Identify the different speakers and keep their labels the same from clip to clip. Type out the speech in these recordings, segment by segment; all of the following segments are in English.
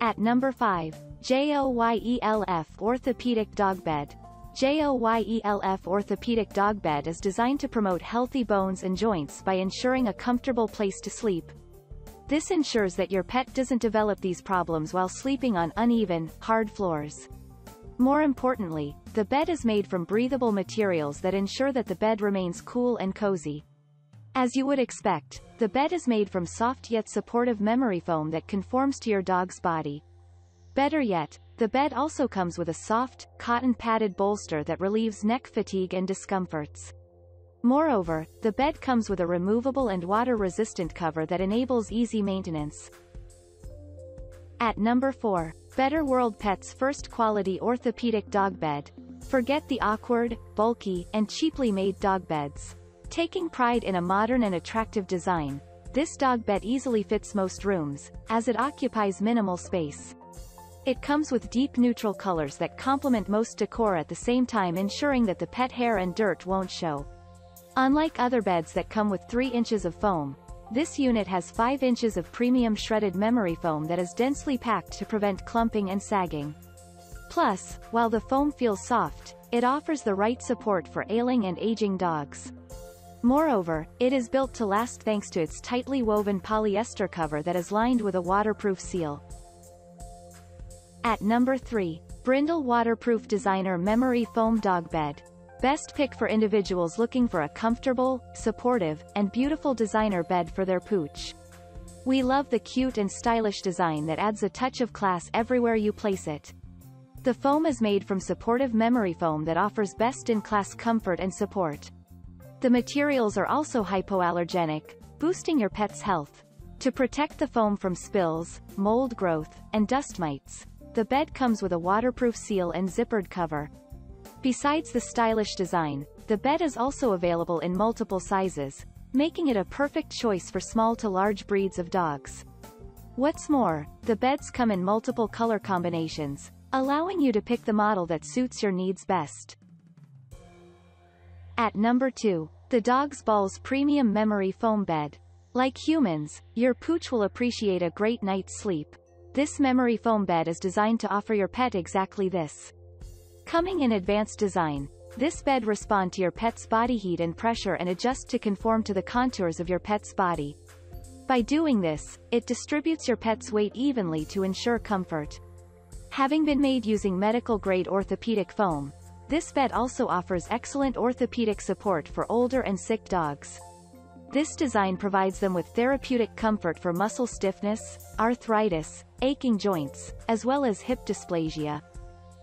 Speaker 1: At number 5, JOYELF Orthopedic Dog Bed. JOYELF Orthopedic Dog Bed is designed to promote healthy bones and joints by ensuring a comfortable place to sleep. This ensures that your pet doesn't develop these problems while sleeping on uneven, hard floors. More importantly, the bed is made from breathable materials that ensure that the bed remains cool and cozy. As you would expect, the bed is made from soft yet supportive memory foam that conforms to your dog's body. Better yet, the bed also comes with a soft, cotton-padded bolster that relieves neck fatigue and discomforts. Moreover, the bed comes with a removable and water-resistant cover that enables easy maintenance. At number 4, Better World Pets First Quality Orthopedic Dog Bed. Forget the awkward, bulky, and cheaply made dog beds. Taking pride in a modern and attractive design, this dog bed easily fits most rooms, as it occupies minimal space. It comes with deep neutral colors that complement most decor at the same time ensuring that the pet hair and dirt won't show. Unlike other beds that come with 3 inches of foam, this unit has 5 inches of premium shredded memory foam that is densely packed to prevent clumping and sagging. Plus, while the foam feels soft, it offers the right support for ailing and aging dogs. Moreover, it is built to last thanks to its tightly woven polyester cover that is lined with a waterproof seal. At number 3, Brindle Waterproof Designer Memory Foam Dog Bed. Best pick for individuals looking for a comfortable, supportive, and beautiful designer bed for their pooch. We love the cute and stylish design that adds a touch of class everywhere you place it. The foam is made from supportive memory foam that offers best-in-class comfort and support. The materials are also hypoallergenic, boosting your pet's health. To protect the foam from spills, mold growth, and dust mites, the bed comes with a waterproof seal and zippered cover. Besides the stylish design, the bed is also available in multiple sizes, making it a perfect choice for small to large breeds of dogs. What's more, the beds come in multiple color combinations, allowing you to pick the model that suits your needs best. At number 2, the Dog's Balls Premium Memory Foam Bed. Like humans, your pooch will appreciate a great night's sleep. This memory foam bed is designed to offer your pet exactly this. Coming in advanced design, this bed respond to your pet's body heat and pressure and adjust to conform to the contours of your pet's body. By doing this, it distributes your pet's weight evenly to ensure comfort. Having been made using medical-grade orthopedic foam, this bed also offers excellent orthopedic support for older and sick dogs. This design provides them with therapeutic comfort for muscle stiffness, arthritis, aching joints, as well as hip dysplasia.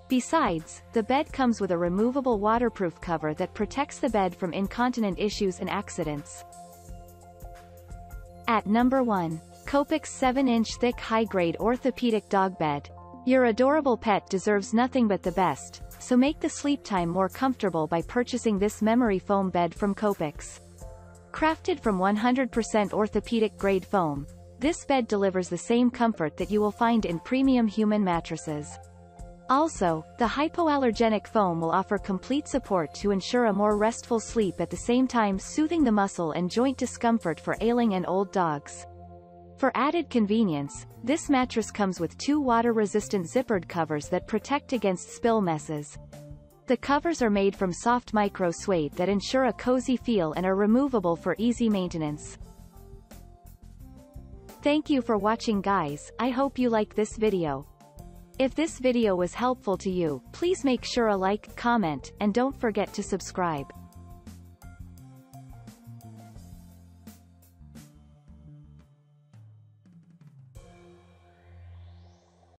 Speaker 1: Besides, the bed comes with a removable waterproof cover that protects the bed from incontinent issues and accidents. At number 1. KOPEKS 7-inch thick high-grade orthopedic dog bed. Your adorable pet deserves nothing but the best, so make the sleep time more comfortable by purchasing this memory foam bed from KOPEKS. Crafted from 100% orthopedic-grade foam, this bed delivers the same comfort that you will find in premium human mattresses. Also, the hypoallergenic foam will offer complete support to ensure a more restful sleep at the same time soothing the muscle and joint discomfort for ailing and old dogs. For added convenience, this mattress comes with two water-resistant zippered covers that protect against spill messes. The covers are made from soft micro suede that ensure a cozy feel and are removable for easy maintenance. Thank you for watching guys, I hope you like this video. If this video was helpful to you, please make sure a like, comment, and don't forget to subscribe.